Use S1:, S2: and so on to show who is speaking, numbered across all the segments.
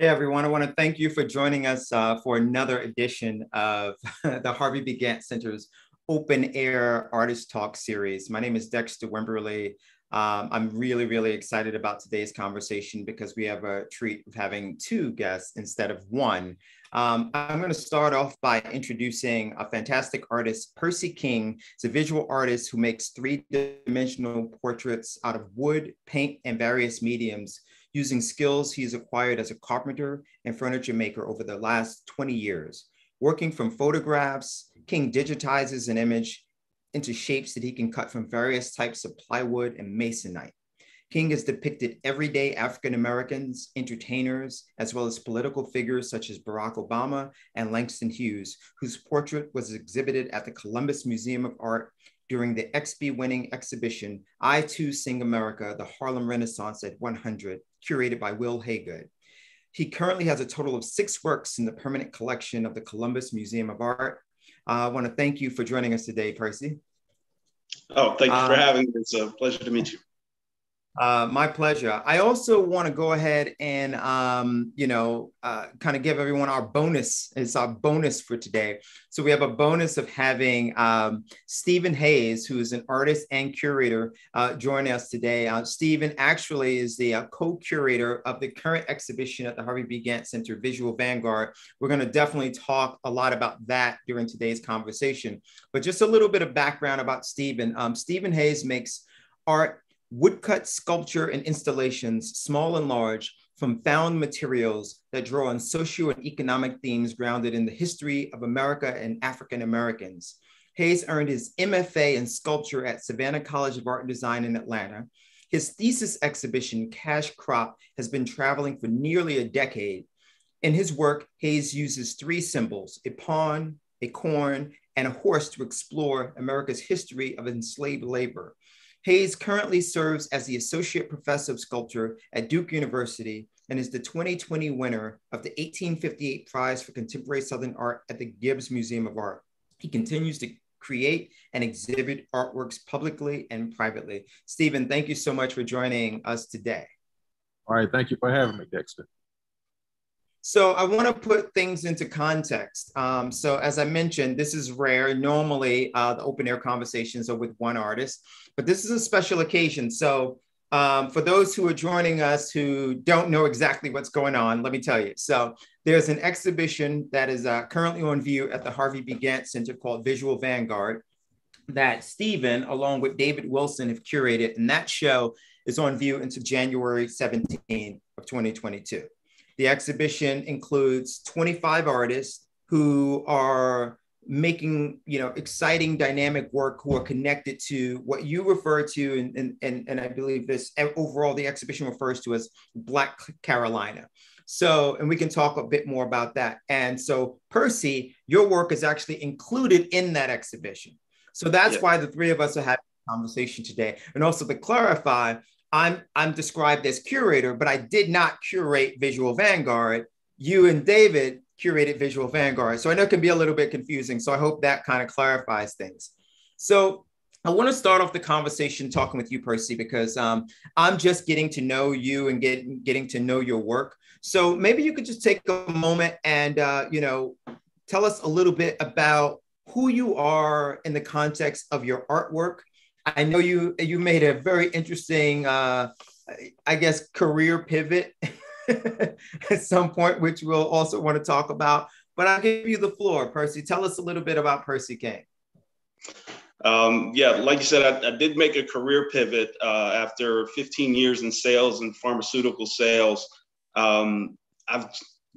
S1: Hey everyone, I want to thank you for joining us uh, for another edition of the Harvey B. Gantt Center's Open Air Artist Talk series. My name is Dexter Wimberly. Um, I'm really, really excited about today's conversation because we have a treat of having two guests instead of one. Um, I'm going to start off by introducing a fantastic artist, Percy King. He's a visual artist who makes three-dimensional portraits out of wood, paint, and various mediums using skills he's acquired as a carpenter and furniture maker over the last 20 years. Working from photographs, King digitizes an image into shapes that he can cut from various types of plywood and masonite. King has depicted everyday African Americans, entertainers, as well as political figures such as Barack Obama and Langston Hughes, whose portrait was exhibited at the Columbus Museum of Art during the XB winning exhibition, I Too Sing America, the Harlem Renaissance at 100, curated by Wil Haygood. He currently has a total of six works in the permanent collection of the Columbus Museum of Art. Uh, I want to thank you for joining us today, Percy.
S2: Oh, thank you for uh, having me. It's a pleasure to meet you.
S1: Uh, my pleasure. I also want to go ahead and, um, you know, uh, kind of give everyone our bonus. It's our bonus for today. So we have a bonus of having um, Stephen Hayes, who is an artist and curator, uh, join us today. Uh, Stephen actually is the uh, co-curator of the current exhibition at the Harvey B. Gantt Center, Visual Vanguard. We're going to definitely talk a lot about that during today's conversation. But just a little bit of background about Stephen. Um, Stephen Hayes makes art woodcut sculpture and installations, small and large, from found materials that draw on socio and economic themes grounded in the history of America and African Americans. Hayes earned his MFA in sculpture at Savannah College of Art and Design in Atlanta. His thesis exhibition, Cash Crop, has been traveling for nearly a decade. In his work, Hayes uses three symbols, a pawn, a corn, and a horse to explore America's history of enslaved labor. Hayes currently serves as the Associate Professor of Sculpture at Duke University and is the 2020 winner of the 1858 Prize for Contemporary Southern Art at the Gibbs Museum of Art. He continues to create and exhibit artworks publicly and privately. Stephen, thank you so much for joining us today.
S3: All right, thank you for having me, Dexter.
S1: So I want to put things into context. Um, so as I mentioned, this is rare. Normally, uh, the open air conversations are with one artist, but this is a special occasion. So um, for those who are joining us who don't know exactly what's going on, let me tell you. So there's an exhibition that is uh, currently on view at the Harvey B. Gantt Center called Visual Vanguard that Stephen, along with David Wilson, have curated, and that show is on view until January 17 of 2022. The exhibition includes 25 artists who are making you know exciting dynamic work who are connected to what you refer to and and, and, and i believe this overall the exhibition refers to as black carolina. So and we can talk a bit more about that. And so percy your work is actually included in that exhibition. So that's yeah. why the three of us are having a conversation today. And also to clarify I'm I'm described as curator, but I did not curate Visual Vanguard. You and David curated Visual Vanguard. So I know it can be a little bit confusing. So I hope that kind of clarifies things. So I want to start off the conversation talking with you, Percy, because um, I'm just getting to know you and get, getting to know your work. So maybe you could just take a moment and uh, you know tell us a little bit about who you are in the context of your artwork. I know you you made a very interesting, uh, I guess, career pivot at some point, which we'll also want to talk about. But I'll give you the floor, Percy. Tell us a little bit about Percy King.
S2: Um, yeah, like you said, I, I, did make a career pivot uh, after 15 years in sales and pharmaceutical sales. Um, I've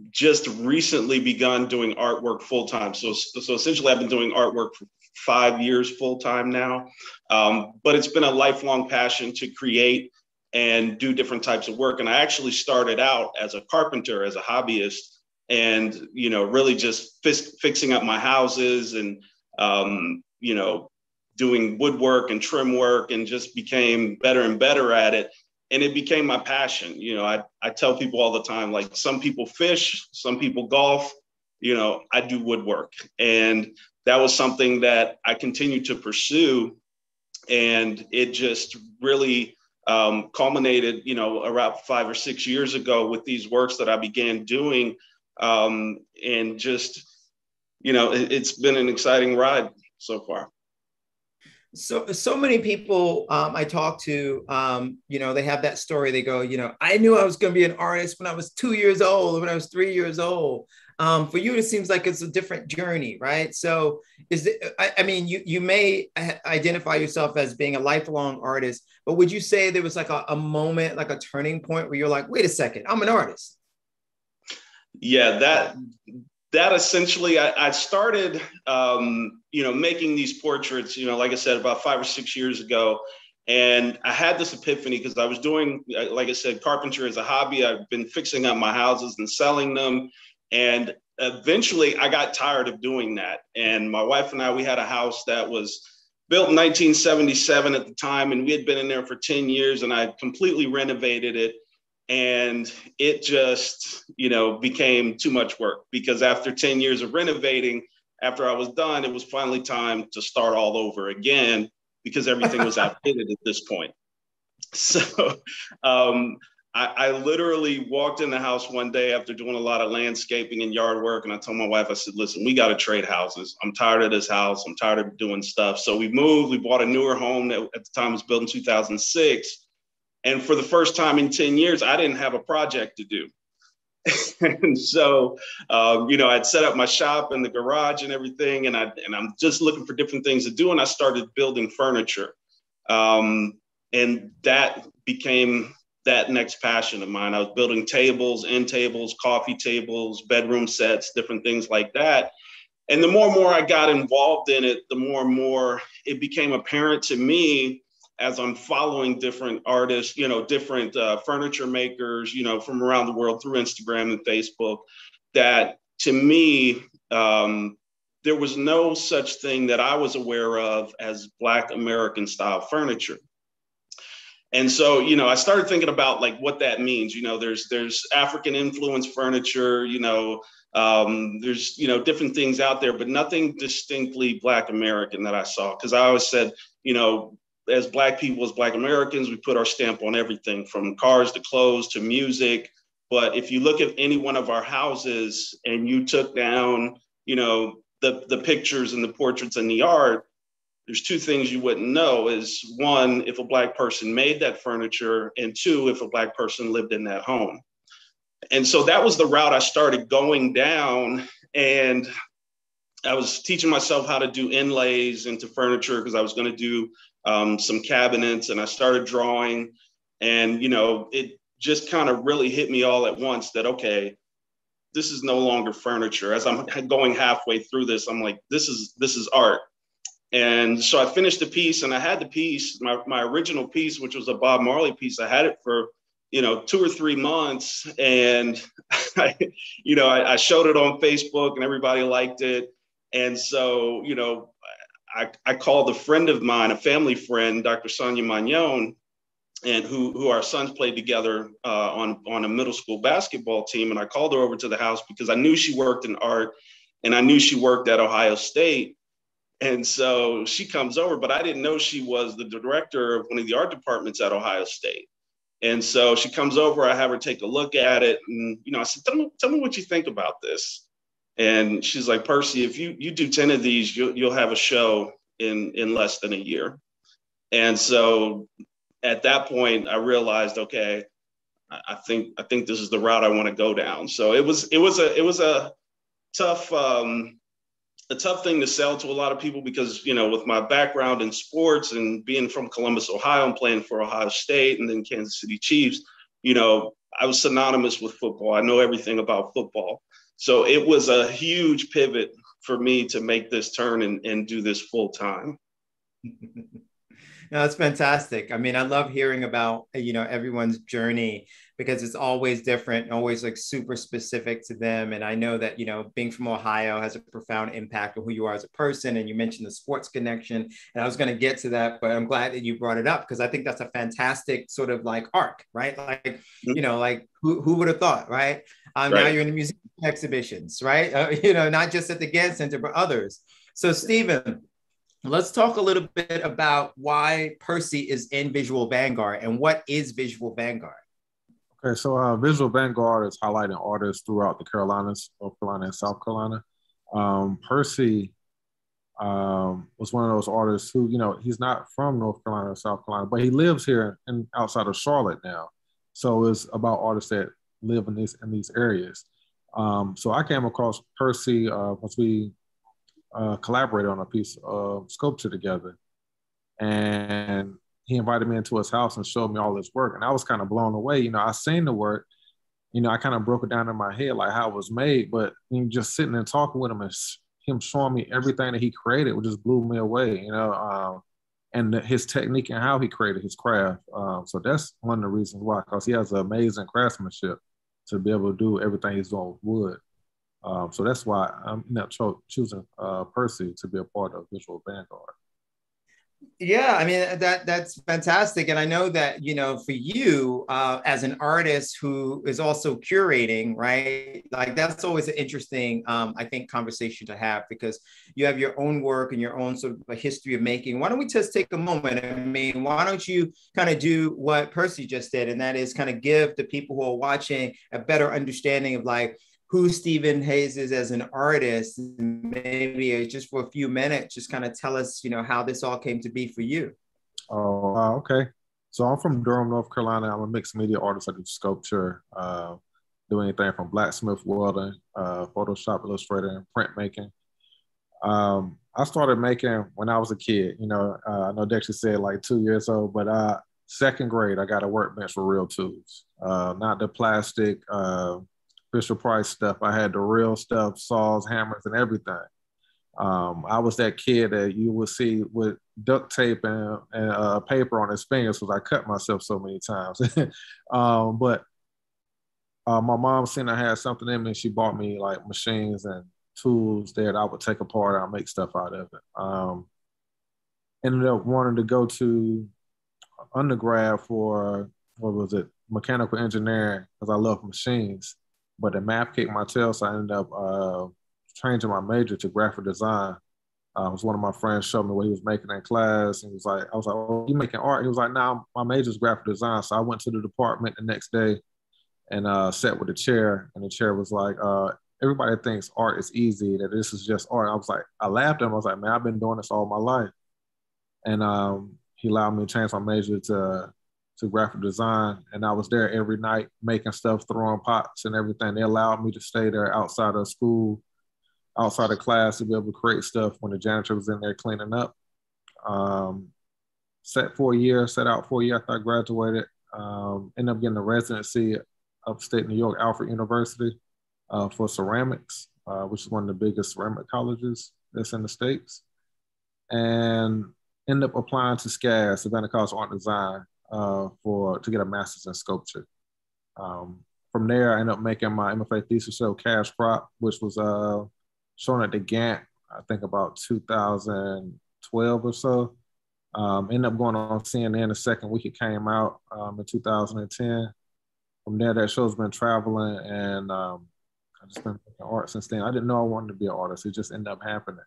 S2: just recently begun doing artwork full time. So, so essentially, I've been doing artwork for five years full time now. Um, but it's been a lifelong passion to create and do different types of work. And I actually started out as a carpenter, as a hobbyist, and you know, really just fixing up my houses and um, you know, doing woodwork and trim work, and just became better and better at it and it became my passion. You know, I, I tell people all the time, like some people fish, some people golf, you know, I do woodwork. And that was something that I continued to pursue. And it just really um, culminated, you know, around five or six years ago with these works that I began doing. Um, and just, you know, it, it's been an exciting ride so far
S1: so so many people um, I talk to, um, you know, they have that story. They go, you know, I knew I was going to be an artist when I was two years old, when I was three years old. Um, for you, it seems like it's a different journey, right? So, is it? I, I mean, you you may identify yourself as being a lifelong artist, but would you say there was like a, a moment, like a turning point, where you're like, wait a second, I'm an artist?
S2: Yeah, that that essentially I, I started um, you know making these portraits you know like i said about five or six years ago and i had this epiphany because i was doing like i said carpentry as a hobby i've been fixing up my houses and selling them and eventually i got tired of doing that. And my wife and i we had a house that was built in 1977 at the time and we had been in there for 10 years and i completely renovated it. And it just you know became too much work because after 10 years of renovating after i was done it was finally time to start all over again because everything was outdated at this point. So um, I, I, literally walked in the house one day after doing a lot of landscaping and yard work and i told my wife i said listen we got to trade houses. I'm tired of this house. I'm tired of doing stuff. So we moved. We bought a newer home that at the time was built in 2006 and for the first time in 10 years, I didn't have a project to do. and so, um, you know, I'd set up my shop in the garage and everything, and I and I'm just looking for different things to do. And I started building furniture, um, and that became that next passion of mine. I was building tables, end tables, coffee tables, bedroom sets, different things like that. And the more and more I got involved in it, the more and more it became apparent to me as I'm following different artists, you know, different uh, furniture makers, you know, from around the world through Instagram and Facebook, that to me, um, there was no such thing that I was aware of as Black American style furniture. And so, you know, I started thinking about like what that means. You know, there's there's African influence furniture. You know, um, there's you know different things out there, but nothing distinctly Black American that I saw. Because I always said, you know, as black people as black americans we put our stamp on everything from cars to clothes to music but if you look at any one of our houses and you took down you know the the pictures and the portraits and the art there's two things you wouldn't know is one if a black person made that furniture and two if a black person lived in that home and so that was the route i started going down and i was teaching myself how to do inlays into furniture because i was going to do um, some cabinets, and I started drawing. And you know, it just kind of really hit me all at once that okay, this is no longer furniture. As I'm going halfway through this, I'm like, this is this is art. And so I finished the piece, and I had the piece, my, my original piece, which was a Bob Marley piece. I had it for you know two or three months, and I, you know I, I showed it on Facebook, and everybody liked it. And so you know I, I called a friend of mine, a family friend, Dr. Sonia Magnon, and who, who our sons played together uh, on, on a middle school basketball team. And I called her over to the house because I knew she worked in art and I knew she worked at Ohio State. And so she comes over, but I didn't know she was the director of one of the art departments at Ohio State. And so she comes over, I have her take a look at it. And, you know, I said, tell me, tell me what you think about this. And she's like, Percy, if you, you do 10 of these, you'll, you'll have a show in, in less than a year. And so at that point, I realized, okay, I think, I think this is the route I want to go down. So it was, it was a, it was a tough, um, a tough thing to sell to a lot of people because you know with my background in sports and being from columbus ohio and playing for ohio state and then kansas city chiefs you know i was synonymous with football. I know everything about football. So it was a huge pivot for me to make this turn and, and do this full time
S1: no, that's fantastic. I mean, I love hearing about you know everyone's journey because it's always different and always like super specific to them. And I know that you know being from Ohio has a profound impact on who you are as a person. And you mentioned the sports connection, and I was going to get to that, but I'm glad that you brought it up because I think that's a fantastic sort of like arc, right? Like mm-hmm. you know, like who, who would have thought, right? Um, right? Now you're in the museum exhibitions, right? Uh, you know, not just at the Gantt Center, but others. So, Stephen, Let's talk a little bit about why Percy is in Visual Vanguard and what is Visual Vanguard.
S3: Okay, so uh, Visual Vanguard is highlighting artists throughout the Carolinas, North Carolina, and South Carolina. Um, Percy um, was one of those artists who, you know, he's not from North Carolina or South Carolina, but he lives here and outside of Charlotte now. So it's about artists that live in these in these areas. Um, so I came across Percy uh, once we uh, collaborated on a piece of sculpture together. And he invited me into his house and showed me all his work. And I was kind of blown away. You know, I seen the work, you know, I kind of broke it down in my head, like how it was made. But just sitting and talking with him and him showing me everything that he created, just blew me away, you know, um, and his technique and how he created his craft. Um, so that's one of the reasons why, because he has amazing craftsmanship to be able to do everything he's doing with wood. Um, so that's why I'm not cho- choosing uh, Percy to be a part of Visual Vanguard.
S1: Yeah, I mean that that's fantastic, and I know that you know for you uh, as an artist who is also curating, right? Like that's always an interesting, um, I think, conversation to have because you have your own work and your own sort of a history of making. Why don't we just take a moment? I mean, why don't you kind of do what Percy just did, and that is kind of give the people who are watching a better understanding of like who Stephen Hayes is as an artist. Maybe just for a few minutes, just kind of tell us, you know, how this all came to be for you.
S3: Oh, uh, okay. So I'm from Durham, North Carolina. I'm a mixed media artist. I do sculpture, uh, do anything from blacksmith welding, uh, Photoshop, Illustrator, and printmaking. Um, I started making when I was a kid. You know, uh, I know Dexter said like two years old, but uh, second grade, I got a workbench for real tools, uh, not the plastic Fisher Price stuff. I had the real stuff, saws, hammers, and everything. Um, I was that kid that you would see with duct tape and, and uh, paper on his fingers because I cut myself so many times. um, but uh, my mom seen I had something in me. She bought me like machines and tools that I would take apart and make stuff out of it. Um, ended up wanting to go to undergrad for what was it mechanical engineering because I love machines but the math kicked my tail, so I ended up uh, changing my major to graphic design. Uh, was one of my friends showed me what he was making in class, and he was like, "I was like, oh, you making art?" He was like, "Nah, my major is graphic design." So I went to the department the next day and uh, sat with the chair, and the chair was like, uh, "Everybody thinks art is easy, that this is just art." I was like, I laughed at him. I was like, "Man, I've been doing this all my life," and um, he allowed me to change my major to to graphic design, and I was there every night making stuff, throwing pots and everything. They allowed me to stay there outside of school, outside of class, to be able to create stuff when the janitor was in there cleaning up. Um, set for a year, set out for a year after I graduated. Um, ended up getting a residency at upstate New York, Alfred University, uh, for ceramics, uh, which is one of the biggest ceramic colleges that's in the states, and ended up applying to SCAD, Savannah College of Art Design, uh, for to get a master's in sculpture. Um, from there, I ended up making my MFA thesis show, Cash Crop, which was uh, shown at the Gantt, I think about 2012 or so. Um, ended up going on CNN the second week it came out um, in 2010. From there, that show's been traveling, and um, I've just been making art since then. I didn't know I wanted to be an artist; it just ended up happening.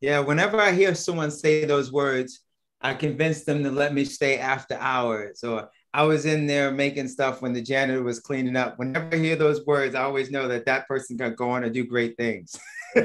S1: Yeah, whenever I hear someone say those words, I convinced them to let me stay after hours. Or I was in there making stuff when the janitor was cleaning up. Whenever I hear those words, I always know that that person can go on and do great things.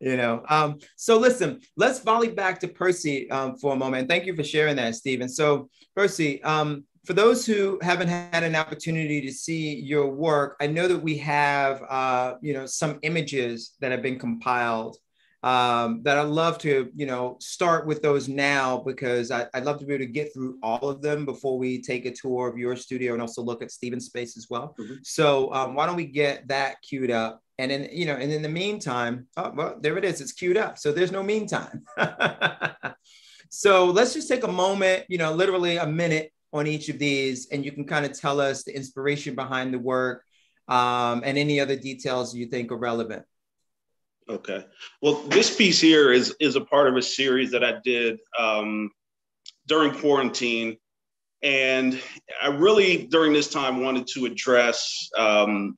S1: you know um, so listen let's volley back to percy um, for a moment thank you for sharing that stephen so percy um, for those who haven't had an opportunity to see your work, I know that we have, uh, you know, some images that have been compiled um, that I'd love to, you know, start with those now because I, would love to be able to get through all of them before we take a tour of your studio and also look at Stephen's space as well. Mm-hmm. So um, why don't we get that queued up? And then, you know, and in the meantime, oh, well, there it is. It's queued up. So there's no meantime. so let's just take a moment, you know, literally a minute on each of these, and you can kind of tell us the inspiration behind the work um, and any other details you think are relevant.
S2: Okay. Well, this piece here is is a part of a series that I did um, during quarantine, and I really during this time wanted to address um,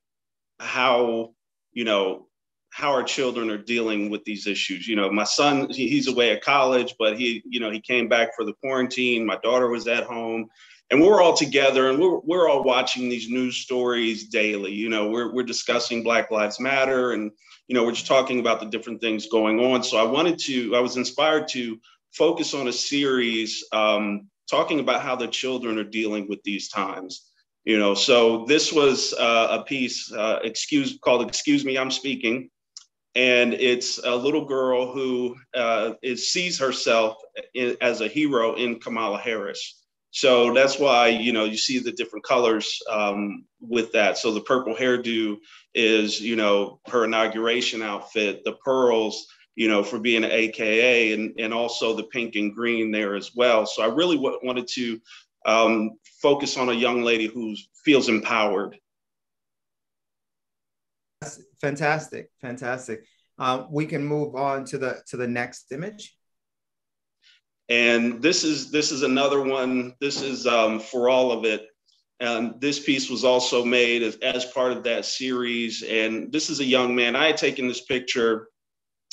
S2: how you know how our children are dealing with these issues. You know, my son he's away at college, but he you know he came back for the quarantine. My daughter was at home, and we're all together and we're, we're all watching these news stories daily you know we're, we're discussing black lives matter and you know we're just talking about the different things going on. So i wanted to i was inspired to focus on a series um, talking about how the children are dealing with these times you know. So this was uh, a piece uh, excuse called excuse me i'm speaking. And it's a little girl who uh, is, sees herself as a hero in kamala harris. So that's why you know you see the different colors um, with that. So the purple hairdo is you know her inauguration outfit. The pearls you know for being an AKA and and also the pink and green there as well. So I really w- wanted to um, focus on a young lady who feels empowered.
S1: Fantastic, fantastic. Uh, we can move on to the to the next image.
S2: And this is this is another one. This is um, for all of it. And this piece was also made as, as part of that series. And this is a young man. I had taken this picture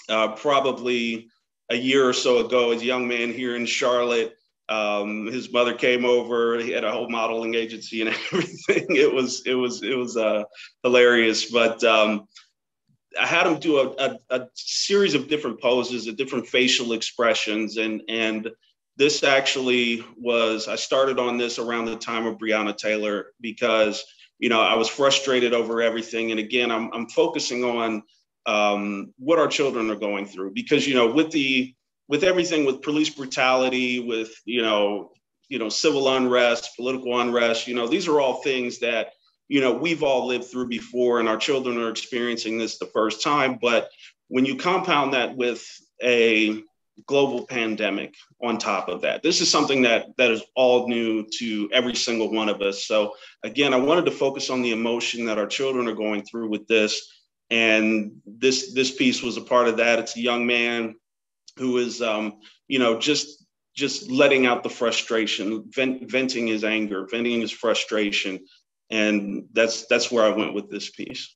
S2: uh, probably a year or so ago as a young man here in Charlotte. Um, his mother came over. He had a whole modeling agency and everything. It was it was it was uh, hilarious. But um, I had him do a, a, a, series of different poses, of different facial expressions, and and this actually was I started on this around the time of Breonna Taylor because you know I was frustrated over everything, and again I'm I'm focusing on um, what our children are going through because you know with the with everything with police brutality, with you know you know civil unrest, political unrest, you know these are all things that you know, we've all lived through before and our children are experiencing this the first time. But when you compound that with a global pandemic on top of that, this is something that that is all new to every single one of us. So again, I wanted to focus on the emotion that our children are going through with this. And this this piece was a part of that. It's a young man who is um, you know, just just letting out the frustration, vent, venting his anger, venting his frustration, and that's that's where I went with this piece.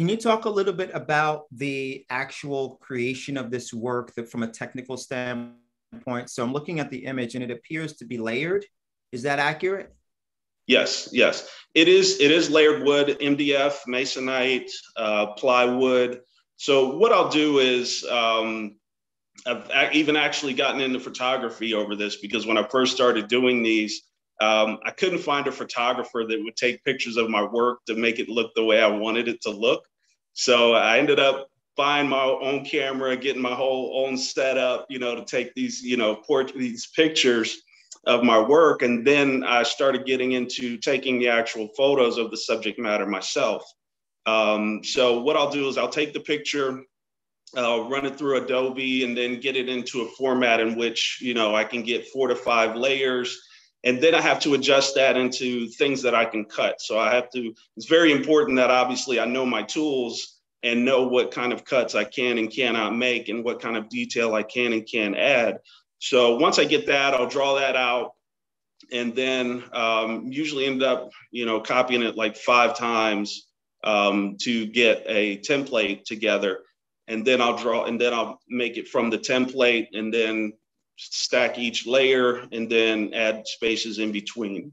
S1: Can you talk a little bit about the actual creation of this work that from a technical standpoint? So I'm looking at the image and it appears to be layered. Is that accurate?
S2: Yes, yes. It is it is layered wood, MDF, masonite, uh, plywood. So what I'll do is um, I've even actually gotten into photography over this because when I first started doing these, um, I couldn't find a photographer that would take pictures of my work to make it look the way I wanted it to look. So I ended up buying my own camera, getting my whole own setup, you know, to take these, you know, port these pictures of my work. And then I started getting into taking the actual photos of the subject matter myself. Um, so what I'll do is I'll take the picture, uh, run it through Adobe, and then get it into a format in which you know I can get four to five layers and then I have to adjust that into things that I can cut. So I have to, it's very important that obviously I know my tools and know what kind of cuts I can and cannot make and what kind of detail I can and can add. So once I get that, I'll draw that out and then um, usually end up, you know, copying it like five times um, to get a template together. And then I'll draw, and then I'll make it from the template and then stack each layer and then add spaces in between.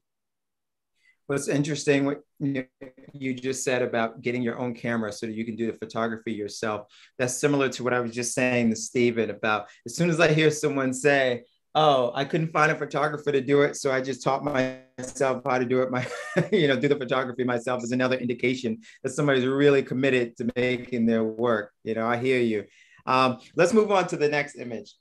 S1: What's interesting what you just said about getting your own camera so that you can do the photography yourself. That's similar to what I was just saying to Stephen about as soon as I hear someone say, oh, I couldn't find a photographer to do it. So I just taught myself how to do it. My, you know, do the photography myself is another indication that somebody's really committed to making their work. You know, I hear you. Um, let's move on to the next image.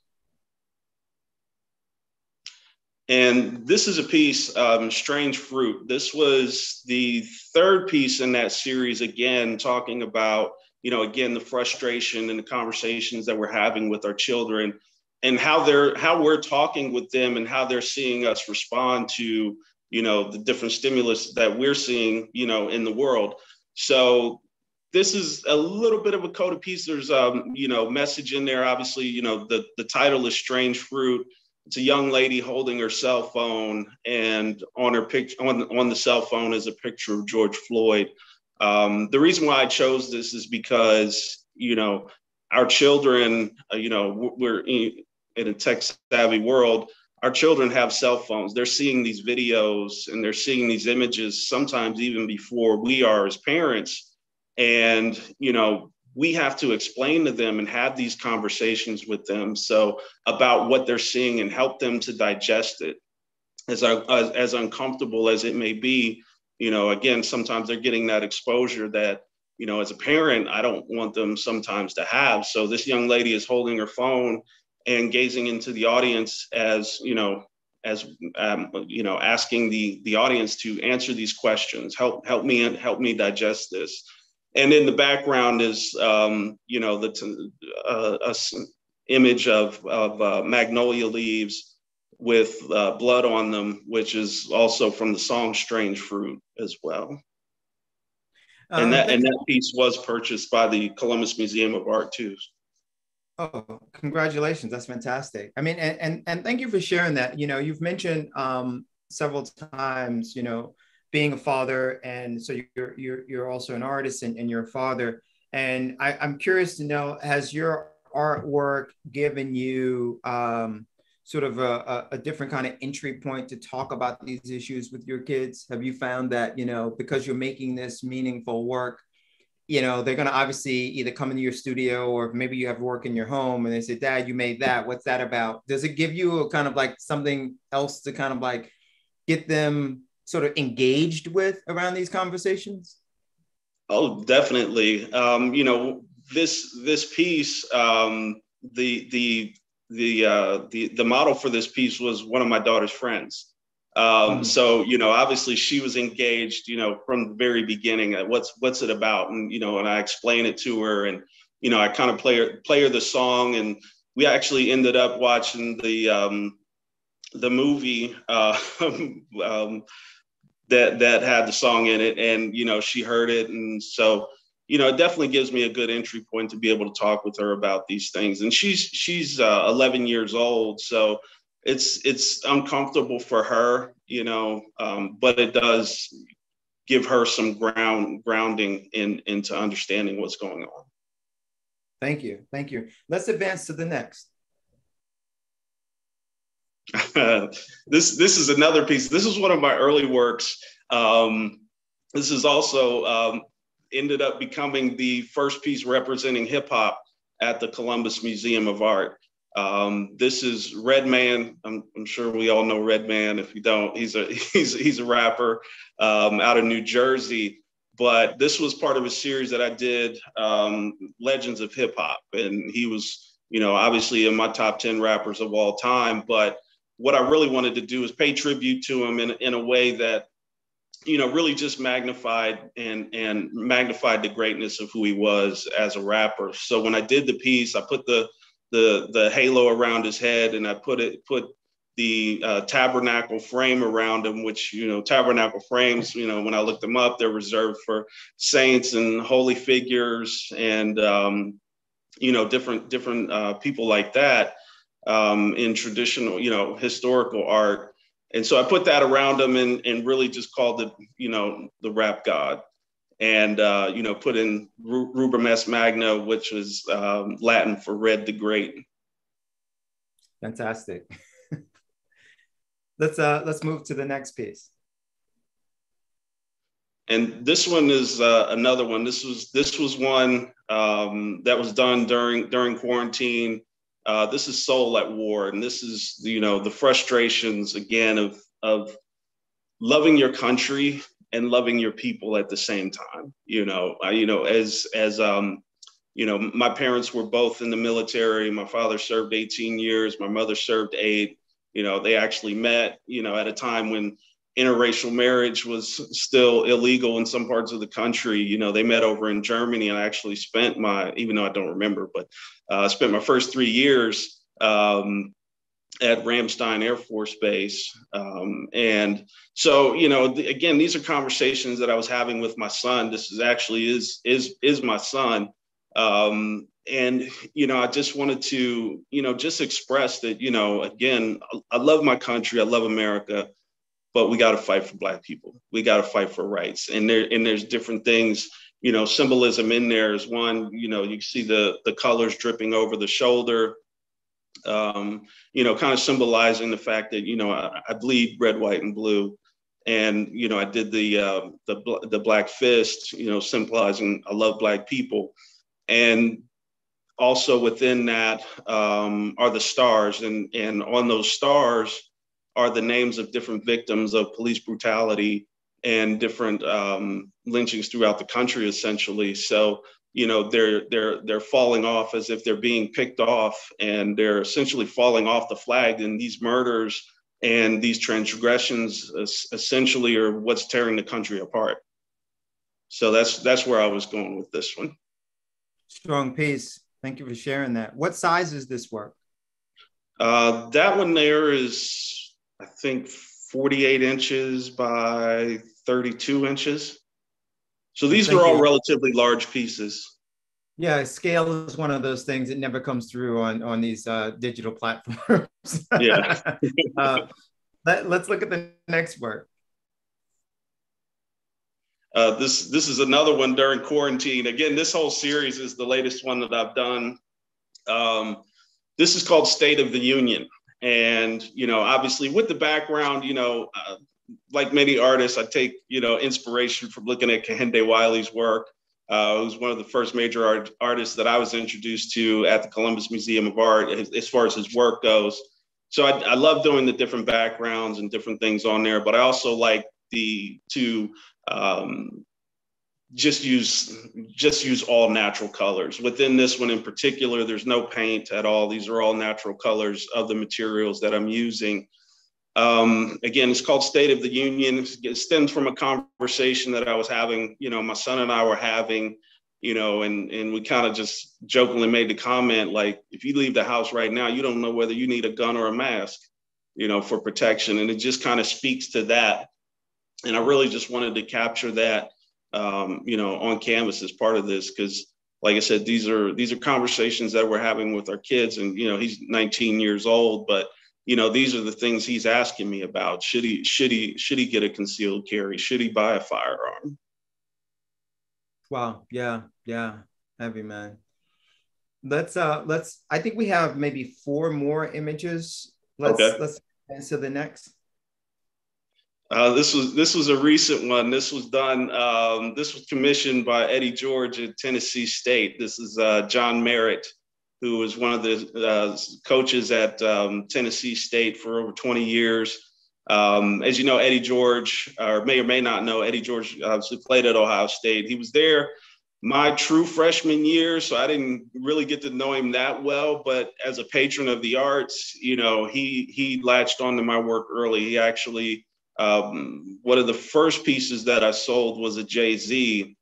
S2: And this is a piece, um, Strange Fruit. This was the third piece in that series, again, talking about, you know, again, the frustration and the conversations that we're having with our children and how they're, how we're talking with them and how they're seeing us respond to, you know, the different stimulus that we're seeing, you know, in the world. So this is a little bit of a coded piece. There's, um, you know, message in there. Obviously, you know, the, the title is Strange Fruit it's a young lady holding her cell phone, and on her picture on, on the cell phone is a picture of George Floyd. Um, the reason why I chose this is because you know our children, uh, you know, we're in, in a tech savvy world. Our children have cell phones. They're seeing these videos and they're seeing these images sometimes even before we are as parents. And you know, we have to explain to them and have these conversations with them so about what they're seeing and help them to digest it. As, as, as uncomfortable as it may be you know again sometimes they're getting that exposure that you know as a parent i don't want them sometimes to have. So this young lady is holding her phone and gazing into the audience as you know as um, you know asking the the audience to answer these questions. Help help me help me digest this and in the background is um, you know the uh, a image of of uh, magnolia leaves with uh, blood on them, which is also from the song "Strange Fruit" as well. and um, that and that piece was purchased by the Columbus Museum of Art too.
S1: Oh, congratulations! That's fantastic. I mean, and and, and thank you for sharing that. You know, you've mentioned um, several times, you know, being a father, and so you're you're you're also an artist and, and you're a father. And I, I'm curious to know, has your artwork given you um, sort of a, a, different kind of entry point to talk about these issues with your kids? Have you found that, you know, because you're making this meaningful work, you know, they're going to obviously either come into your studio or maybe you have work in your home and they say, Dad, you made that. What's that about? Does it give you a kind of like something else to kind of like get them sort of engaged with around these conversations?
S2: Oh, definitely. Um, you know, this this piece, um, the the the uh, the the model for this piece was one of my daughter's friends. Um, mm. So you know, obviously she was engaged. You know, from the very beginning. What's what's it about? And you know, and I explain it to her, and you know, I kind of play her play her the song, and we actually ended up watching the um, the movie uh, um, that that had the song in it, and you know she heard it, and so you know it definitely gives me a good entry point to be able to talk with her about these things. And she's she's uh, 11 years old, so it's it's uncomfortable for her, you know, um, but it does give her some ground grounding in into understanding what's going on.
S1: Thank you, thank you. Let's advance to the next.
S2: this this is another piece. This is one of my early works. Um, this is also um, ended up becoming the first piece representing hip hop at the Columbus Museum of Art. Um, this is Redman. I'm, I'm, sure we all know Redman. If you don't, he's a he's he's a rapper um, out of New Jersey. But this was part of a series that I did, um, Legends of Hip Hop, and he was, you know, obviously in my top ten rappers of all time. But what I really wanted to do is pay tribute to him in, in a way that, you know, really just magnified and and magnified the greatness of who he was as a rapper. So when I did the piece, I put the the the halo around his head and I put it put the uh, tabernacle frame around him, which you know tabernacle frames. You know when I looked them up, they're reserved for saints and holy figures and um, you know different different uh, people like that um, in traditional, you know, historical art. And so I put that around him and, and really just called it, you know, the rap god. and uh, you know put in Rubrum Est Magna, which was um, Latin for Red the Great.
S1: Fantastic. let's uh, let's move to the next piece.
S2: And this one is uh, another one. This was this was one um, that was done during during quarantine. Uh, this is Soul at War, and this is you know the frustrations again of of loving your country and loving your people at the same time. You know, I, you know, as as um, you know, my parents were both in the military. My father served 18 years. My mother served eight. You know, they actually met. You know, at a time when interracial marriage was still illegal in some parts of the country. You know, they met over in Germany, and I actually spent my, even though I don't remember, but uh, I spent my first three years um, at Ramstein Air Force Base. Um, and so, you know, th- again, these are conversations that I was having with my son. This is actually is is is my son. Um, and you know, I just wanted to, you know, just express that, you know, again, I love my country, I love America, but we got to fight for Black people. We got to fight for rights, and there and there's different things, you know, symbolism in there is one. You know, you see the the colors dripping over the shoulder um, you know, kind of symbolizing the fact that, you know, I, I, bleed red, white, and blue. And, you know, I did the, uh, the, the black fist, you know, symbolizing I love black people. And also within that um, are the stars. And, and on those stars are the names of different victims of police brutality and different um, lynchings throughout the country, essentially. So, you know they're they're they're falling off as if they're being picked off and they're essentially falling off the flag. And these murders and these transgressions essentially are what's tearing the country apart. So that's that's where i was going with this one.
S1: Strong piece thank you for sharing that. What size is this work?
S2: Uh, that one there is i think 48 inches by 32 inches so these Thank are all you. relatively large pieces.
S1: Yeah, scale is one of those things that never comes through on on these uh, digital platforms.
S2: yeah. uh,
S1: let, us look at the next work.
S2: Uh, this this is another one during quarantine. Again, this whole series is the latest one that I've done. Um, this is called State of the Union, and you know, obviously with the background, you know, uh, like many artists, I take you know inspiration from looking at Kehinde Wiley's work. Uh, who's one of the first major art, artists that I was introduced to at the Columbus Museum of Art as, as far as his work goes. So I, I, love doing the different backgrounds and different things on there, but I also like the to um, just use just use all natural colors. Within this one in particular, there's no paint at all. These are all natural colors of the materials that I'm using. Um, again, it's called State of the Union. It stems from a conversation that I was having, you know, my son and I were having, you know, and, and we kind of just jokingly made the comment like, if you leave the house right now, you don't know whether you need a gun or a mask, you know, for protection. And it just kind of speaks to that. And I really just wanted to capture that, um, you know, on canvas as part of this because like I said, these are these are conversations that we're having with our kids, and you know, he's 19 years old, but you know these are the things he's asking me about. Should he should he should he get a concealed carry? Should he buy a firearm?
S1: Wow. Yeah. Yeah. Heavy man. Let's uh let's i think we have maybe four more images. Let's okay. let's answer the next
S2: uh, this was this was a recent one. This was done. Um, this was commissioned by Eddie George at Tennessee State. This is uh, John Merritt, who was one of the uh, coaches at um, Tennessee State for over 20 years. Um, as you know, Eddie George, or may or may not know, Eddie George obviously played at Ohio State. He was there my true freshman year, so I didn't really get to know him that well. But as a patron of the arts, you know, he he latched onto my work early. He actually um, one of the first pieces that I sold was a Jay Z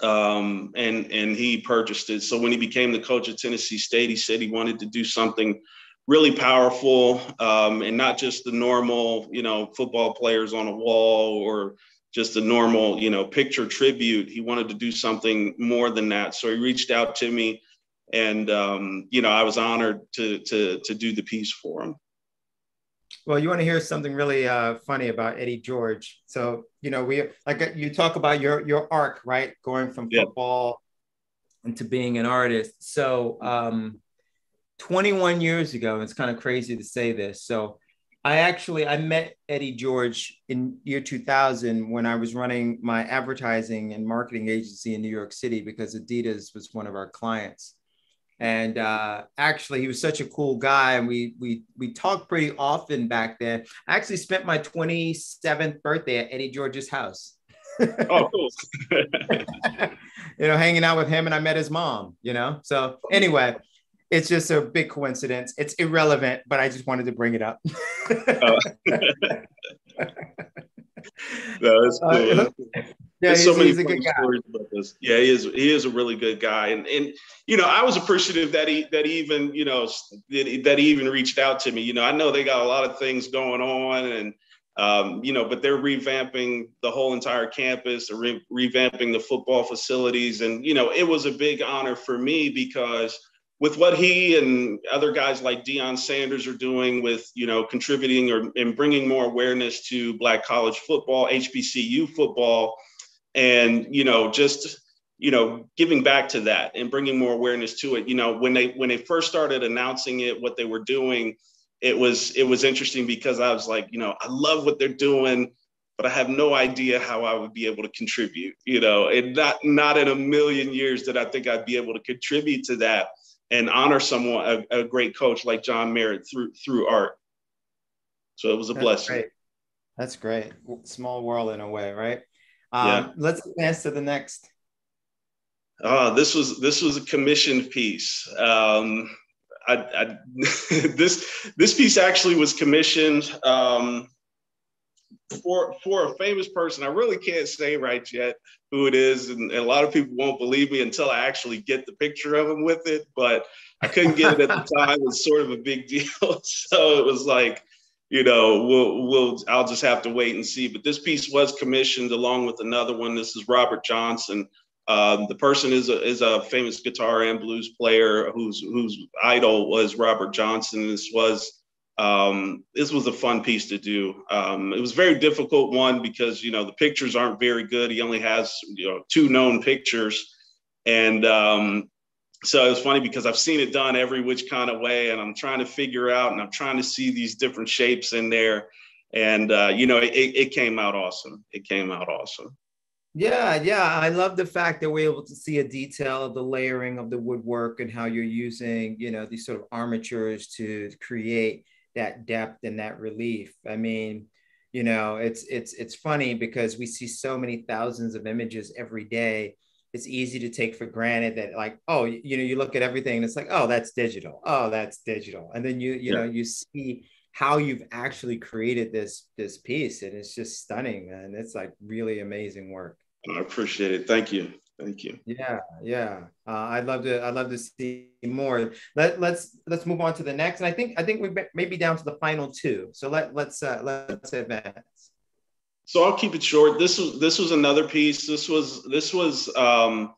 S2: um, and and he purchased it. So when he became the coach at Tennessee State, he said he wanted to do something really powerful um, and not just the normal, you know, football players on a wall or just a normal, you know, picture tribute. He wanted to do something more than that. So he reached out to me, and um, you know, I was honored to to to do the piece for him.
S1: Well, you want to hear something really uh, funny about Eddie George. So, you know, we like uh, you talk about your your arc, right? Going from yeah. football into being an artist. So, um, 21 years ago, it's kind of crazy to say this. So, I actually I met Eddie George in year 2000 when I was running my advertising and marketing agency in New York City because Adidas was one of our clients. And uh, actually, he was such a cool guy, and we we we talked pretty often back then. I actually spent my 27th birthday at Eddie George's house. oh, cool. you know, hanging out with him, and I met his mom. You know, so anyway, it's just a big coincidence. It's irrelevant, but I just wanted to bring it up. oh.
S2: no, that's uh, cool. Uh, yeah, There's so many he's a good guy. stories about this. Yeah, he is. He is a really good guy, and and you know, I was appreciative that he that he even you know that he, that he even reached out to me. You know, I know they got a lot of things going on, and um, you know, but they're revamping the whole entire campus, re- revamping the football facilities, and you know, it was a big honor for me because with what he and other guys like Deion Sanders are doing with, you know, contributing or and bringing more awareness to Black college football, HBCU football, and you know, just you know, giving back to that and bringing more awareness to it. You know, when they when they first started announcing it, what they were doing, it was it was interesting because I was like, you know, I love what they're doing but I have no idea how I would be able to contribute, you know, and not not in a million years that I think I'd be able to contribute to that and honor someone, a, a great coach like John Merritt through through art. So it was a That's blessing.
S1: Great. That's great. Small world in a way, right? Um, yeah. Let's advance to the next.
S2: Uh, this was this was a commissioned piece. Um, I, I, this this piece actually was commissioned um, for for a famous person. I really can't say right yet who it is, and, and, a lot of people won't believe me until I actually get the picture of him with it. But I couldn't get it at the time. It's sort of a big deal, so it was like, you know, we'll we'll I'll just have to wait and see. But this piece was commissioned along with another one. This is Robert Johnson. Um, the person is a, is a famous guitar and blues player whose whose idol was Robert Johnson. This was um, this was a fun piece to do. Um, it was very difficult one because you know the pictures aren't very good. He only has you know two known pictures, and um, so it was funny because I've seen it done every which kind of way, and I'm trying to figure out, and I'm trying to see these different shapes in there, and uh, you know it, it came out awesome. It came out awesome.
S1: Yeah, yeah. I love the fact that we're able to see a detail of the layering of the woodwork and how you're using, you know, these sort of armatures to create that depth and that relief. I mean, you know, it's it's it's funny because we see so many thousands of images every day. It's easy to take for granted that like, oh, you know, you look at everything and it's like, oh, that's digital. Oh, that's digital. And then you, you yeah. know, you see how you've actually created this this piece and it's just stunning, man. It's like really amazing work.
S2: I appreciate it. Thank you. Thank you.
S1: Yeah, yeah. Uh, I'd love to. I'd love to see more. Let let's let's move on to the next. And I think I think we may be down to the final two. So let let's uh, let's advance.
S2: So I'll keep it short. This was this was another piece. This was this was um,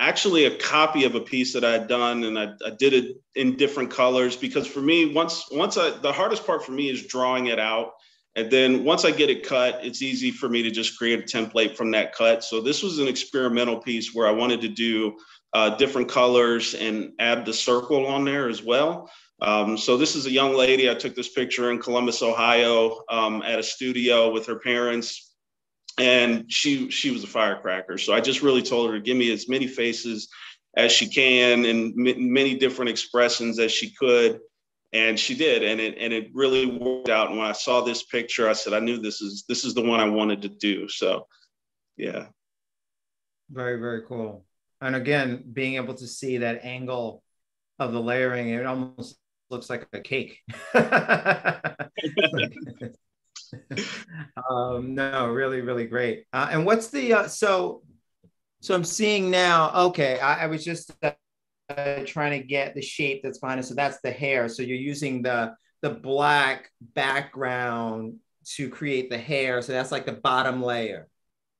S2: actually a copy of a piece that I had done, and I, I did it in different colors because for me, once once I the hardest part for me is drawing it out and then once I get it cut, it's easy for me to just create a template from that cut. So this was an experimental piece where I wanted to do uh, different colors and add the circle on there as well. Um, so this is a young lady. I took this picture in Columbus, Ohio, um, at a studio with her parents, and she she was a firecracker. So I just really told her to give me as many faces as she can and m- many different expressions as she could and she did and it and it really worked out. And when i saw this picture i said i knew this is this is the one i wanted to do. So yeah.
S1: Very very cool. And again being able to see that angle of the layering it almost looks like a cake. Um, no really really great. Uh, and what's the uh, so so i'm seeing now okay i, I was just uh, trying to get the shape that's behind it. So that's the hair. So you're using the the black background to create the hair. So that's like the bottom layer.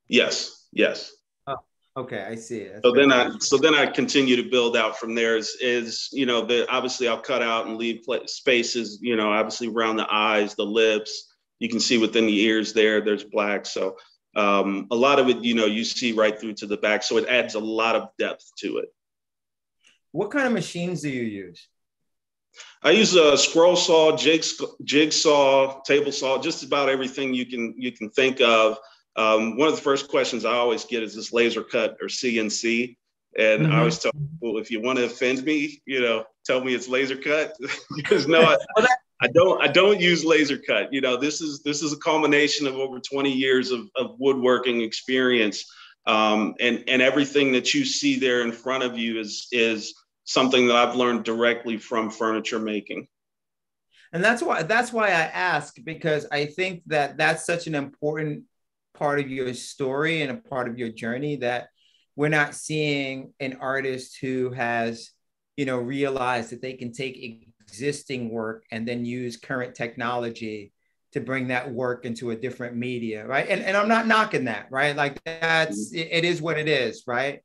S2: Yes. Yes.
S1: Oh, Okay, I see it.
S2: so then I so then I continue to build out from there. Is is you know the obviously I'll cut out and leave spaces. You know, obviously around the eyes, the lips. You can see within the ears there. There's black. So um, a lot of it, you know, you see right through to the back. So it adds a lot of depth to it.
S1: What kind of machines do you use?
S2: I use a scroll saw, jigsaw, table saw, just about everything you can you can think of. Um, one of the first questions I always get is this laser cut or CNC, and mm-hmm. I always tell people if you want to offend me, you know, tell me it's laser cut because no, I, I, don't I don't use laser cut. You know, this is this is a culmination of over 20 years of, of woodworking experience, um, and and everything that you see there in front of you is is something that I've learned directly from furniture making.
S1: And that's why that's why I ask because I think that that's such an important part of your story and a part of your journey that we're not seeing an artist who has you know realized that they can take existing work and then use current technology to bring that work into a different media right and, and i'm not knocking that right like that's mm-hmm. it is what it is right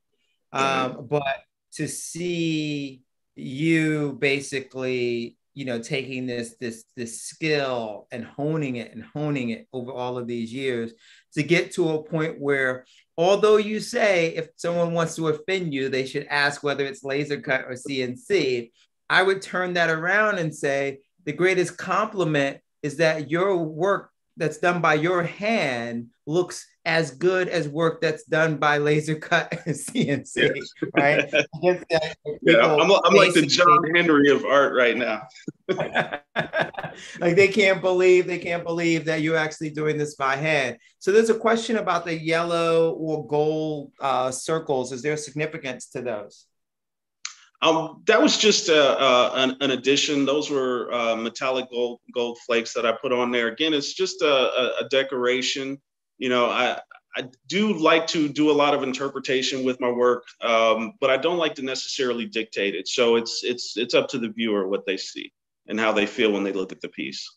S1: mm-hmm. um, but to see you basically you know taking this this this skill and honing it and honing it over all of these years to get to a point where although you say if someone wants to offend you they should ask whether it's laser cut or cnc i would turn that around and say the greatest compliment is that your work that's done by your hand looks as good as work that's done by laser cut CNC, right?
S2: yeah, I'm, I'm like the John Henry of art right now.
S1: like they can't believe they can't believe that you're actually doing this by hand. So there's a question about the yellow or gold uh, circles. Is there significance to those?
S2: Um, that was just a, uh, uh, an, an, addition. Those were uh, metallic gold gold flakes that I put on there. Again, it's just a, a, decoration. You know, I I do like to do a lot of interpretation with my work, um, but I don't like to necessarily dictate it. So it's it's it's up to the viewer what they see and how they feel when they look at the piece.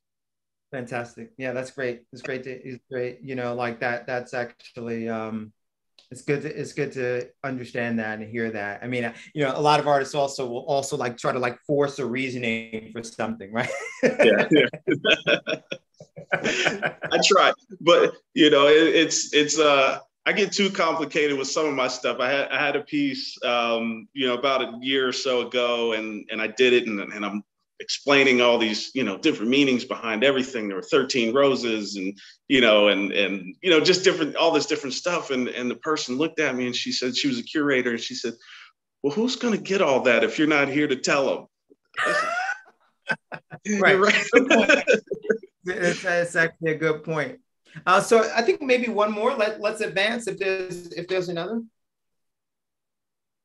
S1: Fantastic. Yeah, that's great. It's great. To, it's great. You know, like that. That's actually. Um, it's good to it's good to understand that and hear that. I mean, you know, a lot of artists also will also like try to like force a reasoning for something, right? yeah. yeah.
S2: I try, but you know, it, it's it's uh I get too complicated with some of my stuff. I had I had a piece, um, you know, about a year or so ago, and and I did it, and and I'm explaining all these you know different meanings behind everything. There were 13 roses and you know and and you know just different all this different stuff. And and the person looked at me and she said she was a curator and she said well who's going to get all that if you're not here to tell them
S1: right, right. it's, it's actually a good point. Uh, so i think maybe one more. Let, let's advance if there's if there's another.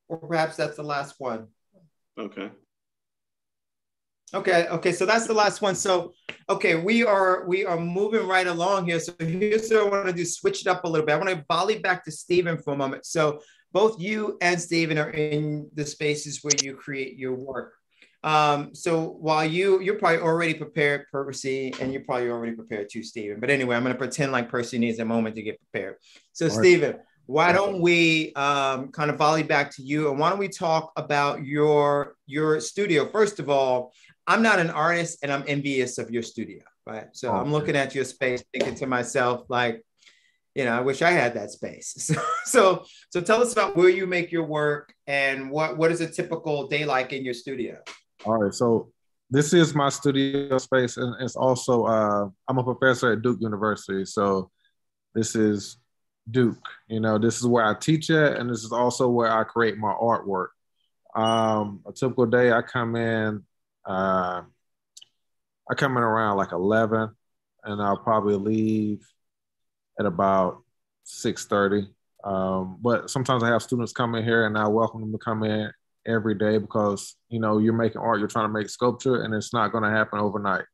S1: Or perhaps that's the last one.
S2: Okay
S1: Okay, okay, so that's the last one. So, okay, we are we are moving right along here. So here's what I want to do: switch it up a little bit. I want to volley back to Stephen for a moment. So both you and Stephen are in the spaces where you create your work. Um, so while you you're probably already prepared, Percy, and you're probably already prepared too, Stephen. But anyway, I'm going to pretend like Percy needs a moment to get prepared. So, Stephen, why don't we um, kind of volley back to you, and why don't we talk about your your studio first of all? I'm not an artist and I'm envious of your studio, right? So oh, I'm looking at your space, thinking to myself, like, you know, I wish I had that space. So, so, so tell us about where you make your work and what what is a typical day like in your studio?
S3: All right, so this is my studio space, and it's also uh, I'm a professor at Duke University, so this is Duke. You know, this is where I teach at, and this is also where I create my artwork. Um, a typical day, I come in uh, I come in around like 11 and I'll probably leave at about 6.30. Um, but sometimes I have students come in here and I welcome them to come in every day because, you know, you're making art, you're trying to make sculpture and it's not going to happen overnight.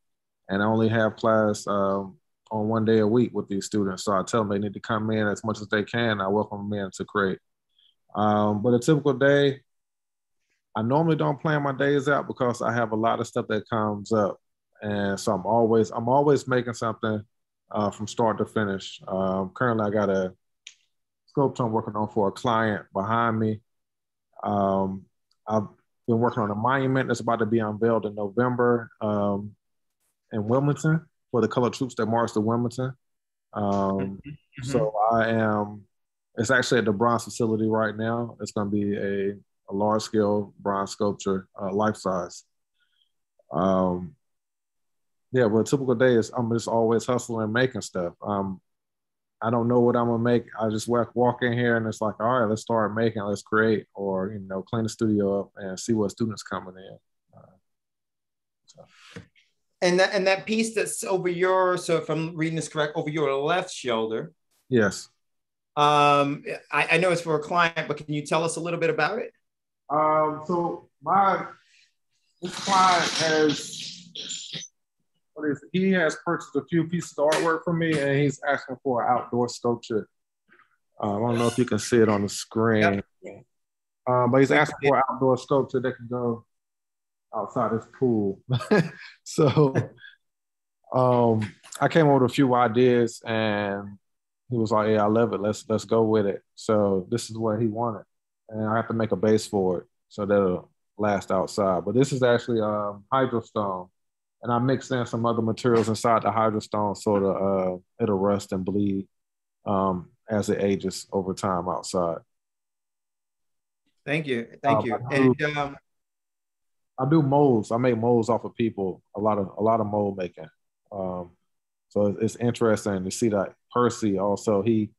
S3: And I only have class um, on one day a week with these students. So I tell them they need to come in as much as they can. I welcome them in to create. Um, but a typical day, I normally don't plan my days out because I have a lot of stuff that comes up, and so I'm always I'm always making something uh, from start to finish. Um, currently, I got a sculpture I'm working on for a client behind me. Um, I've been working on a monument that's about to be unveiled in November um, in Wilmington for the color troops that marched to Wilmington. Um, mm-hmm. So I am. It's actually at the bronze facility right now. It's going to be a, a large scale bronze sculpture, uh, life size. Um, yeah, but a typical day is I'm just always hustling and making stuff. Um, I don't know what I'm gonna make. I just walk walk in here and it's like, all right, let's start making, let's create, or you know, clean the studio up and see what students coming in. Uh,
S1: so. And that and that piece that's over your so if I'm reading this correct, over your left shoulder.
S3: Yes.
S1: Um, I, I know it's for a client, but can you tell us a little bit about it?
S3: Um, so my this client has what is he has purchased a few pieces of artwork from me and he's asking for an outdoor sculpture. Um, I don't know if you can see it on the screen. Yep. Um, but he's asking for an outdoor sculpture that can go outside his pool. so um, I came up with a few ideas and he was like, Yeah, I love it. Let's let's go with it. So this is what he wanted. And I have to make a base for it so that'll last outside. But this is actually um, hydrostone and I mixed in some other materials inside the hydrostone so that uh, it'll rust and bleed um, as it ages over time outside.
S1: Thank you, thank um, you. I do, and um,
S3: I do molds. I make molds off of people. A lot of a lot of mold making. Um, so it's interesting to see that Percy also he,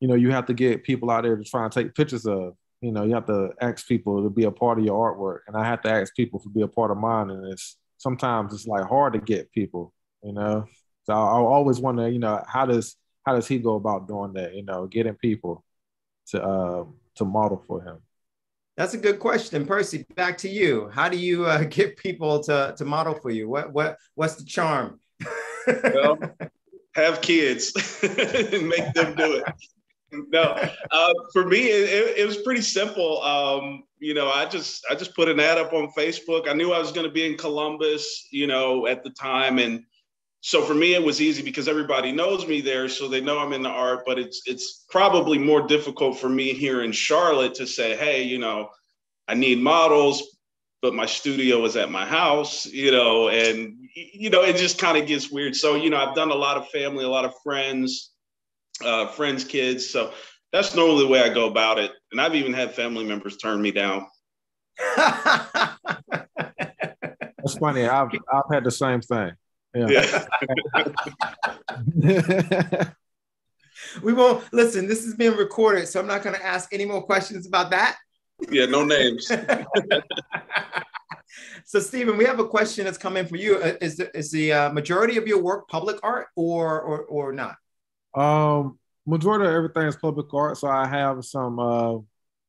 S3: you know, you have to get people out there to try and take pictures of. You know, you have to ask people to be a part of your artwork, and I have to ask people to be a part of mine, and it's sometimes it's like hard to get people, you know. So I, I always wonder, you know, how does how does he go about doing that? You know, getting people to uh, to model for him.
S1: That's a good question, Percy. Back to you. How do you uh, get people to to model for you? What what what's the charm?
S2: well, have kids and make them do it no, uh, for me, it, it, was pretty simple. Um, you know, I just I just put an ad up on Facebook. I knew I was going to be in Columbus, you know, at the time, and so for me it was easy because everybody knows me there, so they know I'm in the art. But it's it's probably more difficult for me here in Charlotte to say, hey, you know, I need models, but my studio is at my house, you know, and you know, it just kind of gets weird. So you know, I've done a lot of family, a lot of friends uh, friends' kids. So that's normally the way I go about it. And I've even had family members turn me down.
S3: that's funny. I've I've had the same thing. Yeah.
S1: yeah. we won't listen. This is being recorded, so I'm not going to ask any more questions about that.
S2: Yeah, no names.
S1: so, Stephen, we have a question that's coming for you. Uh, is the, is the uh, majority of your work public art or or or not?
S3: Um, majority of everything is public art. So I have some uh,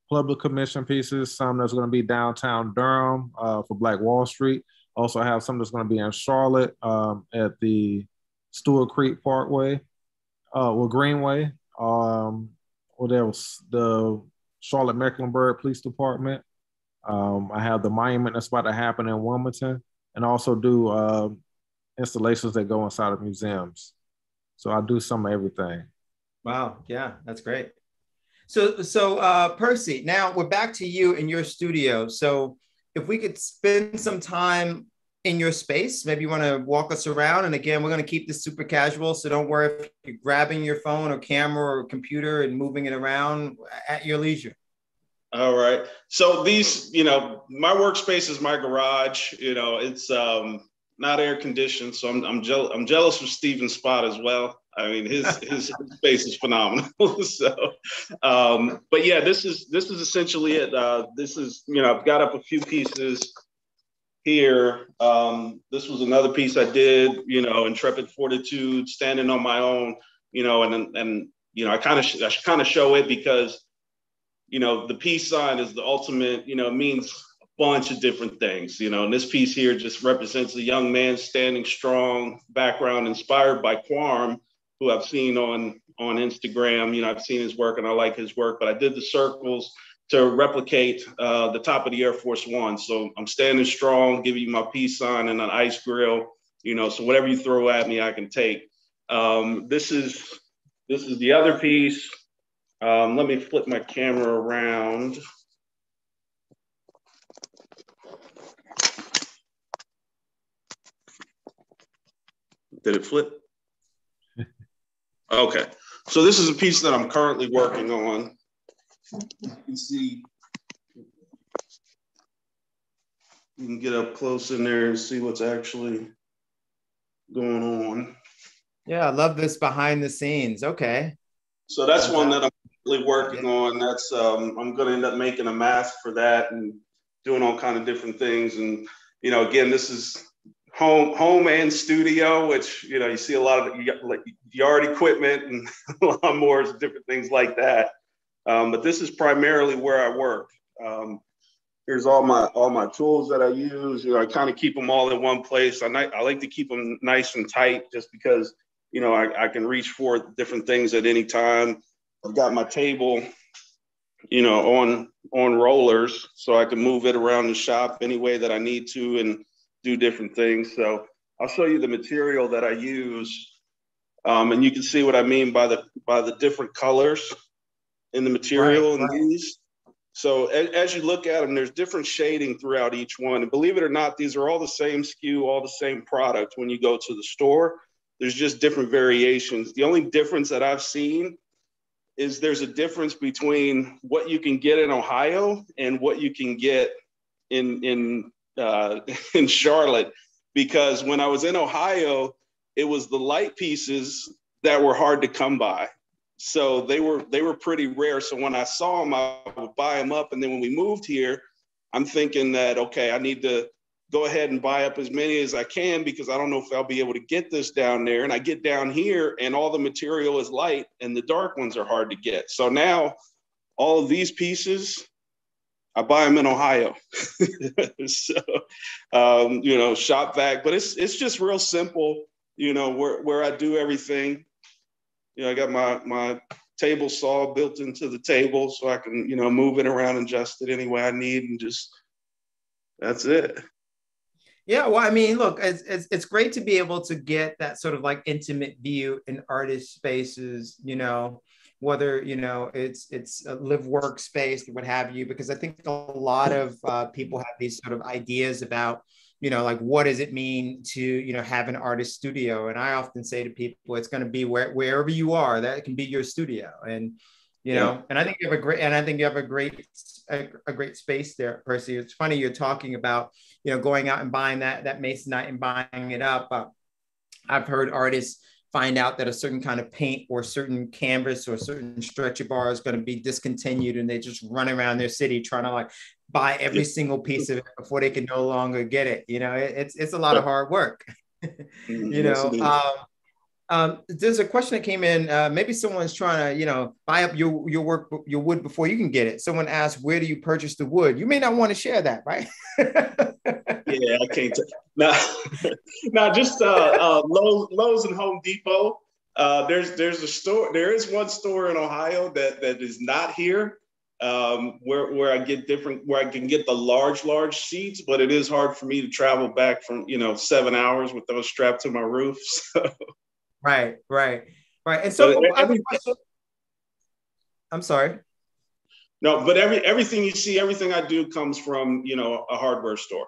S3: public commission pieces, some that's going to be downtown Durham uh, for Black Wall Street. Also, I have some that's going to be in Charlotte um, at the Stewart Creek Parkway, uh, well, Greenway. Um, what else? The Charlotte Mecklenburg Police Department. Um, I have the monument that's about to happen in Wilmington, and also do uh, installations that go inside of museums. So I do some of everything.
S1: Wow. Yeah, that's great. So, so uh, Percy, now we're back to you in your studio. So, if we could spend some time in your space, maybe you want to walk us around. And again, we're going to keep this super casual. So don't worry if you're grabbing your phone or camera or computer and moving it around at your leisure.
S2: All right. So these, you know, my workspace is my garage. You know, it's um, not air conditioned, so I'm I'm, je- I'm jealous of Stephen's spot as well. I mean, his his space is phenomenal. so, um, but yeah, this is this is essentially it. Uh, this is you know I've got up a few pieces here. Um, this was another piece I did. You know, intrepid fortitude, standing on my own. You know, and and you know I kind of sh- I kind of show it because you know the peace sign is the ultimate. You know, means bunch of different things, you know. And this piece here just represents a young man standing strong, background inspired by Quam, who I've seen on on Instagram. You know, I've seen his work and I like his work, but I did the circles to replicate uh, the top of the Air Force One. So I'm standing strong, giving you my peace sign and an ice grill. You know, so whatever you throw at me, I can take. Um, this is this is the other piece. Um, let me flip my camera around. Did it flip? okay. So this is a piece that I'm currently working on. You can see, you can get up close in there and see what's actually going on.
S1: Yeah, I love this behind the scenes. Okay.
S2: So that's one that I'm really working on. That's um, I'm going to end up making a mask for that and doing all kind of different things. And you know, again, this is home home and studio, which you know you see a lot of like yard equipment and lawnmowers, different things like that. Um, but this is primarily where I work. Um, here's all my all my tools that I use. You know, I kind of keep them all in one place. I, I like to keep them nice and tight, just because you know I, I can reach for different things at any time. I've got my table, you know, on on rollers, so I can move it around the shop any way that I need to, and do different things. So I'll show you the material that I use, um, and you can see what I mean by the by the different colors in the material right, in these. So as, as, you look at them, there's different shading throughout each one. And believe it or not, these are all the same SKU, all the same product when you go to the store. There's just different variations. The only difference that I've seen is there's a difference between what you can get in Ohio and what you can get in in uh, in Charlotte because when I was in Ohio, it was the light pieces that were hard to come by. So they were they were pretty rare. So when I saw them, I would buy them up. And then when we moved here, I'm thinking that okay, I need to go ahead and buy up as many as I can because I don't know if I'll be able to get this down there. And I get down here and all the material is light and the dark ones are hard to get. So now all of these pieces I buy them in Ohio. so, um, you know, shop vac, but it's it's just real simple. You know, where where I do everything. You know, I got my my table saw built into the table, so I can you know move it around and adjust it any way I need, and just that's it.
S1: Yeah, well, I mean, look, it's, it's, it's great to be able to get that sort of like intimate view in artist spaces, you know, whether you know it's it's a live work space what have you because i think a lot of uh, people have these sort of ideas about you know like what does it mean to you know have an artist studio? And i often say to people it's going to be where, wherever you are that can be your studio. And you know yeah. and i think you have a great and i think you have a great a, a, great space there percy. It's funny you're talking about you know going out and buying that that masonite and buying it up. Uh, i've heard artists find out that a certain kind of paint or certain canvas or certain stretcher bar is going to be discontinued and they just run around their city trying to like buy every single piece of it before they can no longer get it you know? It, it's it's a lot of hard work mm-hmm. you know? um, um, there's a question that came in. Uh, maybe someone's trying to, you know, buy up your your work your wood before you can get it. Someone asked, "Where do you purchase the wood?" You may not want to share that, right?
S2: yeah, I can't. T- now, now just uh, uh, Lowe's, Lowe's and Home Depot. Uh, there's there's a store. There is one store in Ohio that that is not here. Um, where where I get different where I can get the large large seats, but it is hard for me to travel back from you know seven hours with those strapped to my roof. So.
S1: Right, right, right. And so every, I'm sorry.
S2: No, but every everything you see, everything I do comes from you know a hardware store.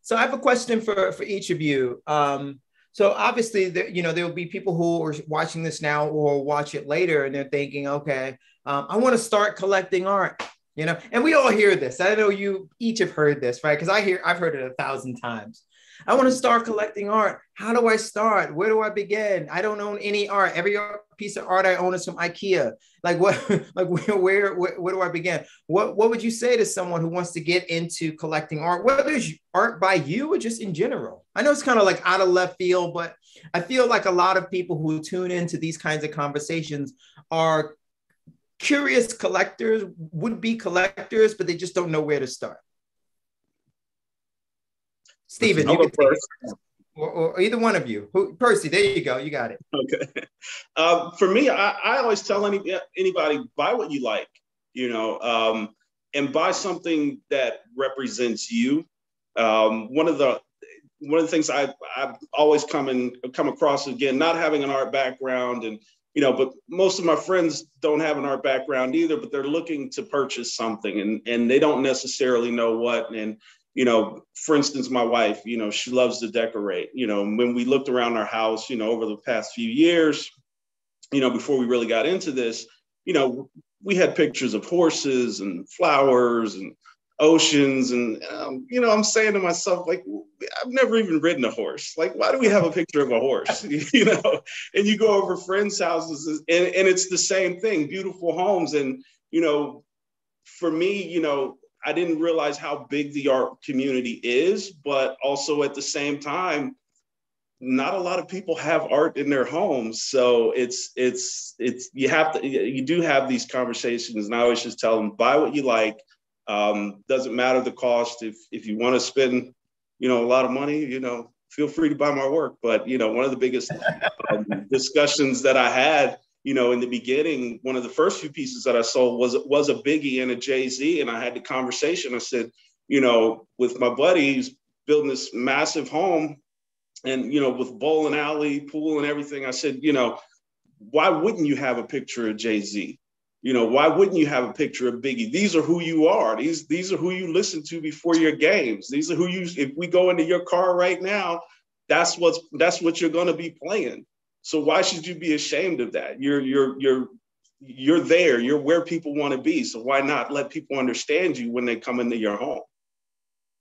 S1: So I have a question for for each of you. Um, so obviously, there, you know, there will be people who are watching this now or watch it later, and they're thinking, okay, um, I want to start collecting art. You know, and we all hear this. I know you each have heard this, right? Because I hear I've heard it a thousand times. I want to start collecting art. How do I start? Where do I begin? I don't own any art. Every piece of art I own is from IKEA. Like what? Like where, where, where, where do I begin? What What would you say to someone who wants to get into collecting art, whether it's art by you or just in general? I know it's kind of like out of left field, but I feel like a lot of people who tune into these kinds of conversations are curious collectors, would be collectors, but they just don't know where to start. Stephen, you can first. Or, or, either one of you. Who, Percy, there you go. You got it.
S2: Okay. Um, for me, I, I, always tell any, anybody buy what you like, you know, um, and buy something that represents you. Um, one of the one of the things I, I've always come and come across again, not having an art background and you know, but most of my friends don't have an art background either, but they're looking to purchase something and, and they don't necessarily know what. And, you know, for instance, my wife, you know, she loves to decorate. You know, when we looked around our house, you know, over the past few years, you know, before we really got into this, you know, we had pictures of horses and flowers and oceans. And um, you know i'm saying to myself like i've never even ridden a horse. Like why do we have a picture of a horse? You know and you go over friends houses and, and it's the same thing beautiful homes. And you know for me you know i didn't realize how big the art community is but also at the same time not a lot of people have art in their homes so it's it's it's you have to you do have these conversations and i always just tell them buy what you like um, doesn't matter the cost. If if you want to spend, you know, a lot of money, you know, feel free to buy my work. But you know, one of the biggest um, discussions that I had, you know, in the beginning, one of the first few pieces that I sold was was a Biggie and a Jay Z, and I had the conversation. I said, you know, with my buddies building this massive home, and you know, with bowling alley, pool, and everything. I said, you know, why wouldn't you have a picture of Jay Z? You know, why wouldn't you have a picture of Biggie? These are who you are. These these are who you listen to before your games. These are who you. If we go into your car right now, that's what's that's what you're going to be playing. So why should you be ashamed of that? You're you're you're you're there. You're where people want to be. So why not let people understand you when they come into your home?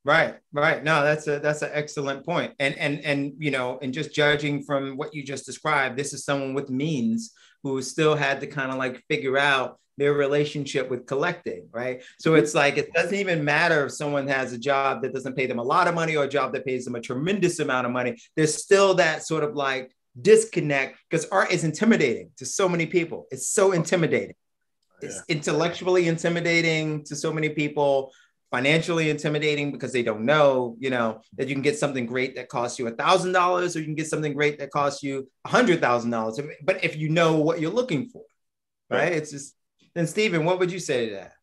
S1: Right, right. No, that's a that's an excellent point. And and and you know, and just judging from what you just described, this is someone with means who still had to kind of like figure out their relationship with collecting, right? So mm-hmm. it's like it doesn't even matter if someone has a job that doesn't pay them a lot of money or a job that pays them a tremendous amount of money. There's still that sort of like disconnect because art is intimidating to so many people. It's so intimidating. It's intellectually intimidating to so many people financially intimidating because they don't know, you know, that you can get something great that costs you a thousand dollars or you can get something great that costs you a hundred thousand dollars. But if you know what you're looking for, right? It's just then Stephen, what would you say to that?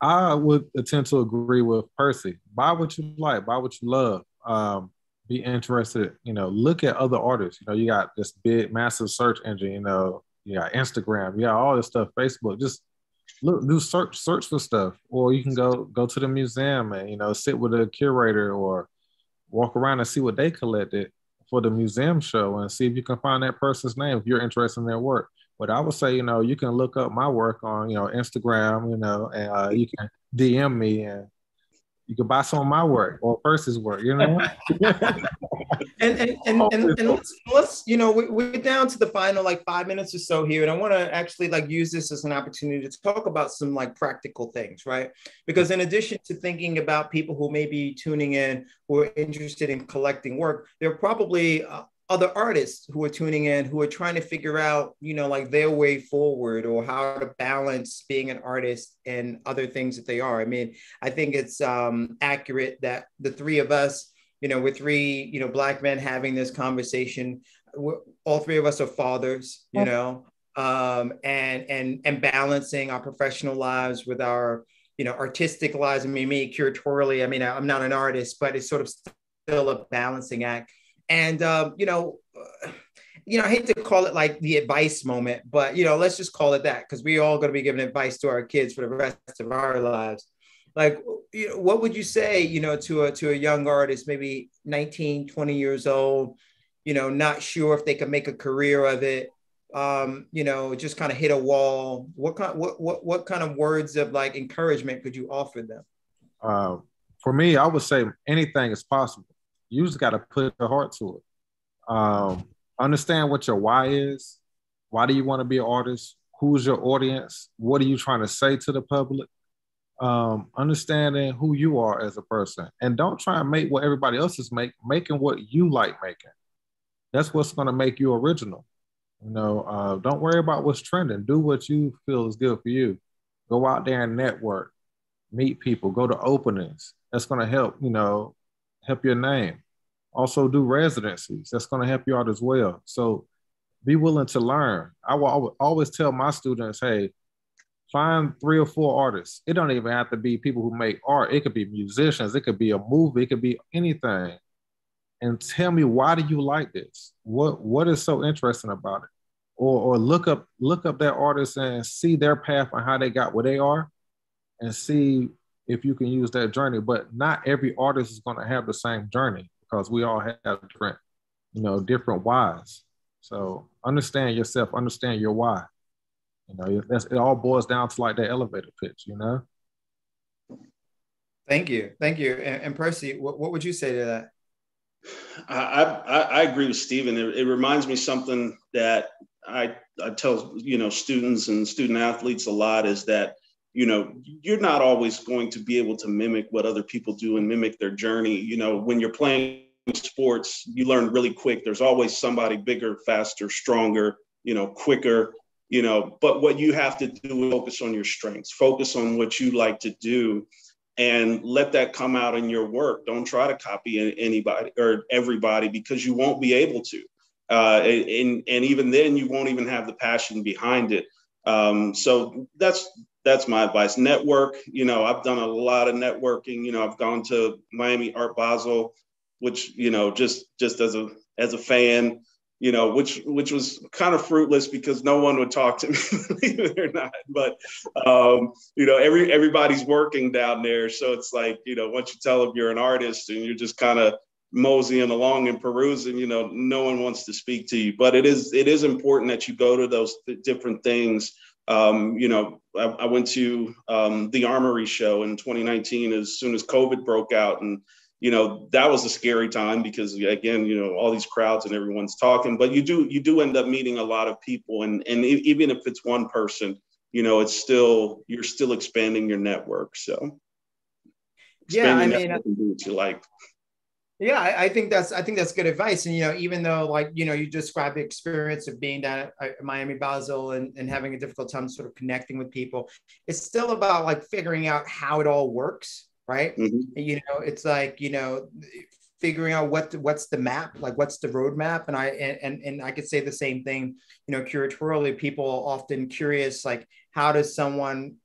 S3: I would tend to agree with Percy. Buy what you like, buy what you love. Um, be interested, you know, look at other artists. You know, you got this big, massive search engine, you know, you got Instagram, you got all this stuff, Facebook. Just look do search search for stuff or you can go go to the museum and you know sit with a curator or walk around and see what they collected for the museum show and see if you can find that person's name if you're interested in their work but i would say you know you can look up my work on you know instagram you know and uh, you can dm me and you can buy some of my work or Percy's work, you know.
S1: and and and, and, and let's, let's, you know we, we're down to the final like five minutes or so here, and I want to actually like use this as an opportunity to talk about some like practical things, right? Because in addition to thinking about people who may be tuning in who are interested in collecting work, there are probably uh, other artists who are tuning in who are trying to figure out you know like their way forward or how to balance being an artist and other things that they are. I mean i think it's um, accurate that the three of us you know we're three you know black men having this conversation. We're, all three of us are fathers you know um, and and and balancing our professional lives with our you know artistic lives. I mean me curatorially i mean i'm not an artist but it's sort of still a balancing act and um, you know, you know, I hate to call it like the advice moment, but you know, let's just call it that because we're all going to be giving advice to our kids for the rest of our lives. Like, you know, what would you say, you know, to a to a young artist, maybe 19, 20 years old, you know, not sure if they can make a career of it, um, you know, just kind of hit a wall. What kind what what what kind of words of like encouragement could you offer them?
S3: Uh, for me, I would say anything is possible you just got to put your heart to it. Um, understand what your why is. Why do you want to be an artist? Who's your audience? What are you trying to say to the public? Um, understanding who you are as a person, and don't try and make what everybody else is make making what you like making. That's what's going to make you original. You know, uh, don't worry about what's trending. Do what you feel is good for you. Go out there and network, meet people, go to openings. That's going to help. You know, help your name. Also do residencies. That's going to help you out as well. So be willing to learn. I will always tell my students, hey, find three or four artists. It don't even have to be people who make art. It could be musicians. It could be a movie. It could be anything. And tell me why do you like this? What what is so interesting about it? or or look up look up that artist and see their path and how they got where they are, and see if you can use that journey. But not every artist is going to have the same journey because we all have different, you know, different whys. So understand yourself, understand your why. You know, that's, it all boils down to like that elevator pitch, you know?
S1: Thank you. Thank you. And, and Percy, what, what would you say to that?
S2: I, I, I agree with Stephen. It, it, reminds me something that I, I tell, you know, students and student athletes a lot is that, you know, you're not always going to be able to mimic what other people do and mimic their journey. You know, when you're playing sports, you learn really quick. There's always somebody bigger, faster, stronger, you know, quicker, you know, but what you have to do is focus on your strengths, focus on what you like to do and let that come out in your work. Don't try to copy anybody or everybody because you won't be able to. Uh, and, and even then you won't even have the passion behind it. Um, so that's that's my advice. Network, you know, I've done a lot of networking. You know, I've gone to Miami Art Basel which you know just just as a as a fan you know which which was kind of fruitless because no one would talk to me believe it or not but um, you know every everybody's working down there so it's like you know once you tell them you're an artist and you're just kind of moseying along and perusing you know no one wants to speak to you but it is it is important that you go to those th- different things um, you know I, I went to um, the armory show in 2019 as soon as covid broke out. And you know that was a scary time because again you know all these crowds and everyone's talking but you do you do end up meeting a lot of people. And and even if it's one person you know it's still you're still expanding your network. So
S1: yeah i mean
S2: do what you like
S1: yeah I, I, think that's i think that's good advice and you know even though like you know you described the experience of being down at miami basel and, and having a difficult time sort of connecting with people it's still about like figuring out how it all works right? Mm-hmm. You know, it's like you know, figuring out what the, what's the map, like what's the roadmap, and I and and I could say the same thing. You know, curatorially, people often curious, like how does someone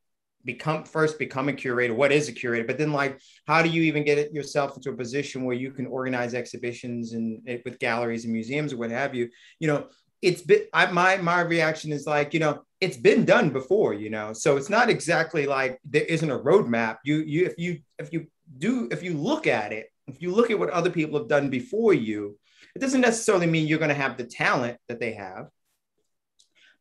S1: become first become a curator. What is a curator? But then like how do you even get yourself into a position where you can organize exhibitions and eh, with galleries and museums or what have you? You know it's been I, my my reaction is like you know it's been done before you know? So it's not exactly like there isn't a roadmap. You you if you if you do if you look at it if you look at what other people have done before you it doesn't necessarily mean you're going to have the talent that they have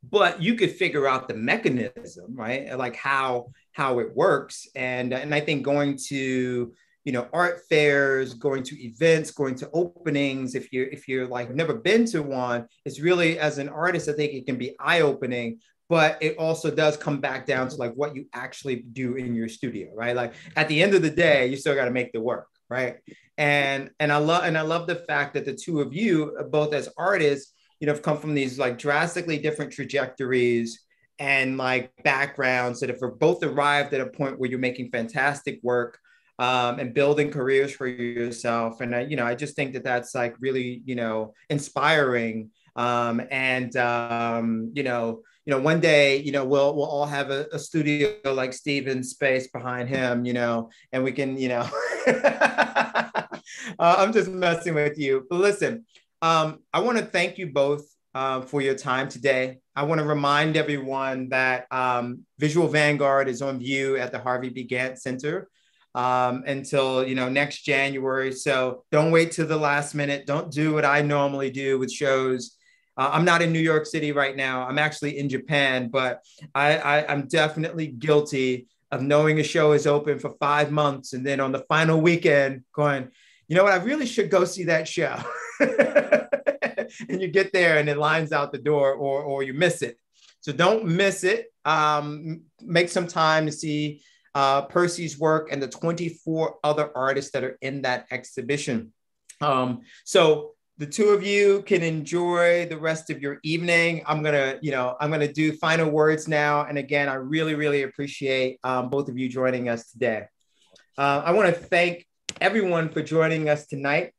S1: but you could figure out the mechanism right? Like how how it works. And and i think going to you know art fairs going to events going to openings if you're if you're like never been to one it's really as an artist i think it can be eye-opening but it also does come back down to like what you actually do in your studio right? Like at the end of the day you still got to make the work right? And and i love and i love the fact that the two of you both as artists you know have come from these like drastically different trajectories and like backgrounds that have both arrived at a point where you're making fantastic work um, and building careers for yourself. And I, you know, I just think that that's like really, you know, inspiring. Um, and um, you know, you know, one day, you know, we'll we'll all have a, a studio like Stephen's space behind him, you know, and we can, you know, uh, I'm just messing with you. But listen, um, I want to thank you both uh, for your time today. I want to remind everyone that um, Visual Vanguard is on view at the Harvey B. Gantt Center um, until you know next January. So don't wait to the last minute. Don't do what I normally do with shows. Uh, I'm not in New York City right now. I'm actually in Japan, but I, I I'm definitely guilty of knowing a show is open for five months and then on the final weekend going, you know what, I really should go see that show. and you get there and it lines out the door or or you miss it. So don't miss it. Um, make some time to see uh, Percy's work and the 24 other artists that are in that exhibition. Um, so the two of you can enjoy the rest of your evening. I'm gonna, you know, I'm gonna do final words now. And again, I really, really appreciate um, both of you joining us today. Uh, I want to thank everyone for joining us tonight.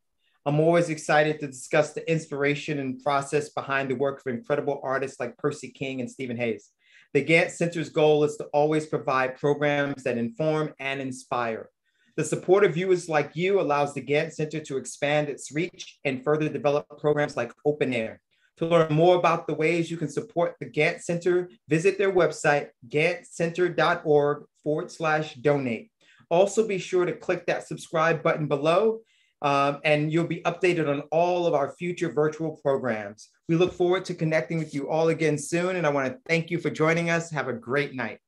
S1: I'm always excited to discuss the inspiration and process behind the work of incredible artists like Percy King and Stephen Hayes. The Gantt Center's goal is to always provide programs that inform and inspire. The support of viewers like you allows the Gantt Center to expand its reach and further develop programs like Open Air To learn more about the ways you can support the Gantt Center, visit their website, ganttcenter.org forward slash donate. Also, be sure to click that subscribe button below, um, and you'll be updated on all of our future virtual programs. We look forward to connecting with you all again soon, and I want to thank you for joining us. Have a great night.